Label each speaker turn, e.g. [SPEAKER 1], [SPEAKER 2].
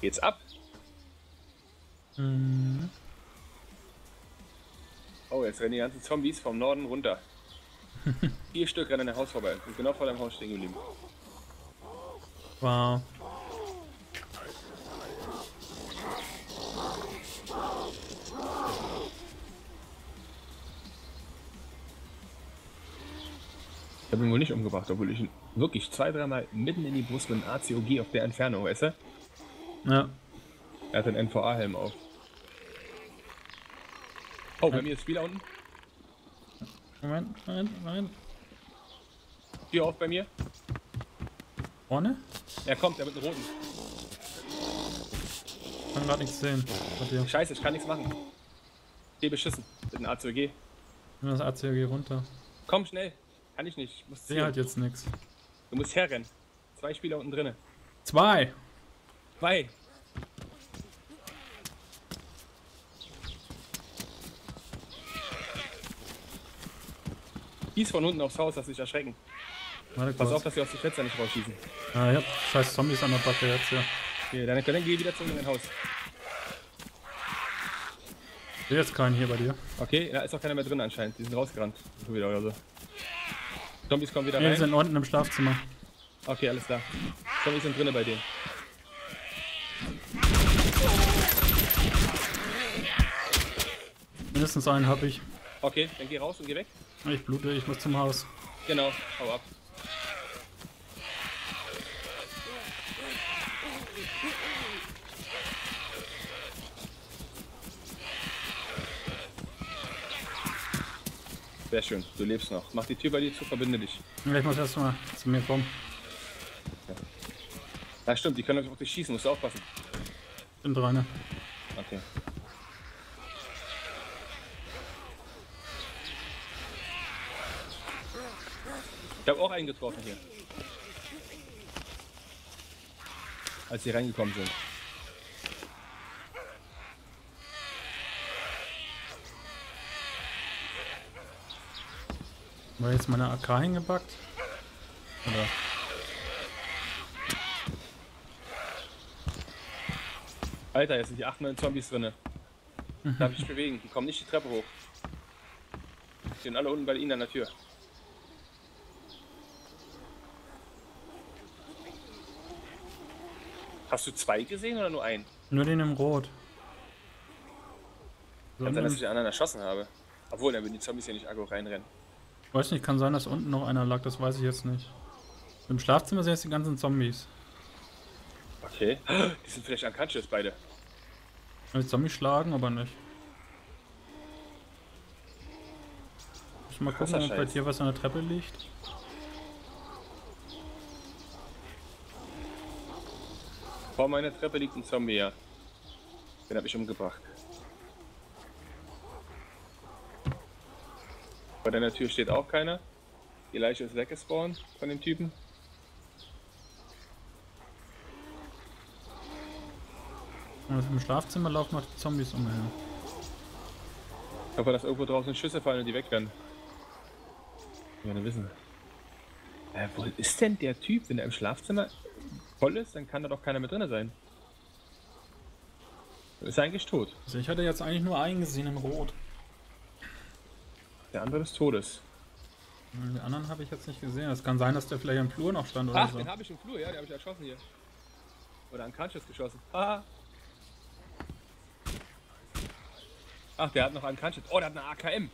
[SPEAKER 1] Geht's ab?
[SPEAKER 2] Mhm.
[SPEAKER 1] Oh, jetzt rennen die ganzen Zombies vom Norden runter. Vier Stück rennen an dem Haus vorbei. Sind genau vor dem Haus stehen geblieben.
[SPEAKER 2] Wow.
[SPEAKER 1] Ich habe ihn wohl nicht umgebracht, obwohl ich ihn wirklich zwei, dreimal mitten in die Brust mit einem ACOG auf der Entfernung esse.
[SPEAKER 2] Ja.
[SPEAKER 1] Er hat den NVA-Helm auf. Oh, bei mir ist Spieler unten.
[SPEAKER 2] Moment, Moment, Moment.
[SPEAKER 1] Tür auf bei mir.
[SPEAKER 2] Vorne?
[SPEAKER 1] Er kommt, er mit dem roten.
[SPEAKER 2] Kann gerade nichts sehen.
[SPEAKER 1] Scheiße, ich kann nichts machen. Geh beschissen. Mit dem ACOG.
[SPEAKER 2] Nimm das ACG runter.
[SPEAKER 1] Komm schnell. Kann ich nicht. Ich muss
[SPEAKER 2] Sehe halt jetzt nichts.
[SPEAKER 1] Du musst herrennen. Zwei Spieler unten drinne.
[SPEAKER 2] Zwei!
[SPEAKER 1] Zwei. Schieß von unten aufs Haus, dass sie sich erschrecken.
[SPEAKER 2] Warte
[SPEAKER 1] Pass auf, dass sie aus den Fenstern nicht rausschießen.
[SPEAKER 2] Ah, hab scheiß Zombies an der Backe jetzt, ja.
[SPEAKER 1] Okay, dann, dann geh wieder zurück in dein Haus.
[SPEAKER 2] Ich sehe jetzt keinen hier bei dir.
[SPEAKER 1] Okay, da ist auch keiner mehr drin anscheinend. Die sind rausgerannt. Wieder oder so. Zombies kommen wieder rein.
[SPEAKER 2] sind unten im Schlafzimmer.
[SPEAKER 1] Okay, alles klar. Zombies sind drinnen bei denen.
[SPEAKER 2] Mindestens einen habe ich.
[SPEAKER 1] Okay, dann geh raus und geh weg.
[SPEAKER 2] Ich blute, ich muss zum Haus.
[SPEAKER 1] Genau, hau ab. Sehr schön, du lebst noch. Mach die Tür bei dir zu, verbinde dich.
[SPEAKER 2] Ich muss erst mal zu mir kommen.
[SPEAKER 1] Ja, stimmt, die können auf dich schießen, musst du aufpassen.
[SPEAKER 2] Bin dran. ne?
[SPEAKER 1] Okay. Ich habe auch einen getroffen hier. Als sie reingekommen sind.
[SPEAKER 2] War jetzt meine AK hingepackt? Oder?
[SPEAKER 1] Alter, jetzt sind die 8, 9 Zombies drinne. Darf ich bewegen? Die kommen nicht die Treppe hoch. Die sind alle unten bei Ihnen an der Tür. Hast du zwei gesehen oder nur einen?
[SPEAKER 2] Nur den im Rot.
[SPEAKER 1] Kann sein, dass ich
[SPEAKER 2] ich
[SPEAKER 1] den anderen erschossen habe. Obwohl, dann würden die Zombies ja nicht aggro reinrennen.
[SPEAKER 2] weiß nicht, kann sein, dass unten noch einer lag, das weiß ich jetzt nicht. Im Schlafzimmer sind jetzt die ganzen Zombies.
[SPEAKER 1] Okay. Die sind vielleicht unconscious beide.
[SPEAKER 2] Die Zombies schlagen, aber nicht. Ich mal gucken, ob bei dir was an der Treppe liegt.
[SPEAKER 1] Vor meiner Treppe liegt ein Zombie, ja. Den habe ich umgebracht. Vor deiner Tür steht auch keiner. Die Leiche ist weggespawnt von dem Typen.
[SPEAKER 2] Und Im Schlafzimmer laufen noch die Zombies umher.
[SPEAKER 1] Ich hoffe, dass irgendwo draußen Schüsse fallen und die wegrennen. Ich will wissen. Äh, wo ist denn der Typ? Wenn er im Schlafzimmer voll ist, dann kann da doch keiner mehr drin sein. Ist er eigentlich tot.
[SPEAKER 2] Also ich hatte jetzt eigentlich nur einen gesehen in Rot.
[SPEAKER 1] Der andere des Todes.
[SPEAKER 2] Den anderen habe ich jetzt nicht gesehen. Es kann sein, dass der vielleicht im Flur noch stand oder
[SPEAKER 1] Ach,
[SPEAKER 2] so.
[SPEAKER 1] den habe ich im Flur, ja, den habe ich erschossen hier. Oder Unconscious geschossen. Haha. Ach, der hat noch Unconscious. Oh, der hat eine AKM.